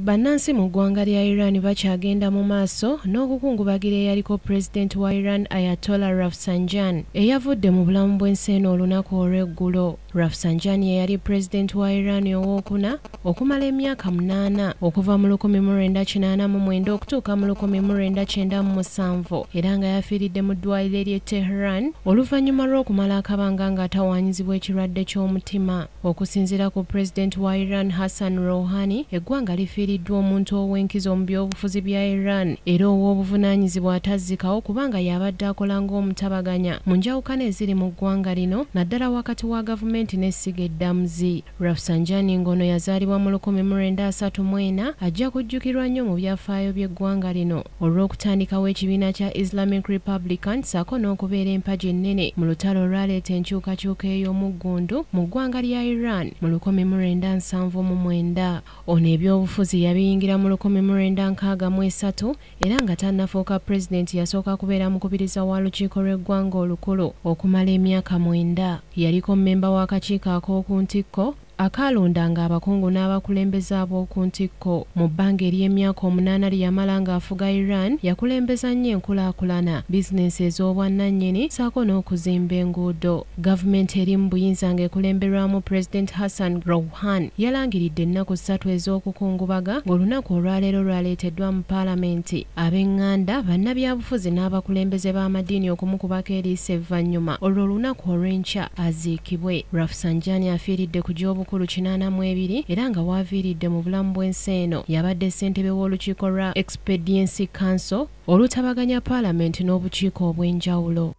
bannansi mu ggwanga lya iran bakyagenda mu maaso n'okukungubagira eyaliko pulezidenti wa iran ayatola rafsanjan eyavudde mu bulamu bw'ensi eno olunaku olw'eggulo rafsanjan eyali yali pulezidenti wa iran owookuna okumala emyaka munaana okuva mu 1989 okutuuka mu 1997 era nga yafiiridde mu ddwaliro ly'e teheran oluvannyuma lw'okumala akabanga ng'atawaanyizibwa ekirwadde ky'omutima. Okusinziira ku pulezidenti wa iran hassan rouhani eggwanga lifiiriddwa omuntu ow'enkizo mu byobufuzi bya iran. Era ow'obuvunaanyizibwa atazzikawo kubanga y'abadde akola ng'omutabaganya. Mu njawukana eziri mu ggwanga lino naddala wakati wa gavumenti n'essiga eddamuzi. Rafsanjani ngono yazaalibwa mu 1934 ajja kujjukirwa nnyo mu byafaayo by'eggwanga lino. Olw'okutandikawo ekibiina kya islamic republican saako n'okubeera empagi ennene mu lutalo olwaleeta enkyukakyuka ey'omuggundu mu ggwanga lya iran mu 1979 ono ebyobufuzi yabiyingira mu 1963 era nga tannafuuka pulezidenti yasooka kubeera mukubiriza wa lukiiko lw'eggwanga olukulu okumala emyaka mwenda. Yaliko mmemba w'akakiiko ak'oku ntikko akaalondanga abakungu n'abakulembeze ab'oku ntikko mu bbanga ery'emyaka omunaana lye yamala ng'afuga iran yakulembeza nnyo enkulaakulana. Bizinensi ez'obwannannyini saako n'okuzimba enguudo. Gavumenti eri mu buyinza ng'ekulemberwamu pulezidenti hassan rouhan yalangiridde ennaku ssatu ez'okukungubaga ng'olunaku olwaleero lwaleeteddwa mu paalamenti. Ab'eŋŋanda bannabyabufuzi n'abakulembeze b'amadiini okumukubako eriisa evvannyuma olwo olunaku olw'enkya aziikibwe. Rafsanjani afiiridde ku gy'obu obukulu 82 era nga waaviiridde mu bulamu bw'ensi eno. Yabadde ssentebe w'olukiiko lwa expediency council olutabaganya paalamenti n'obukiiko obw'enjawulo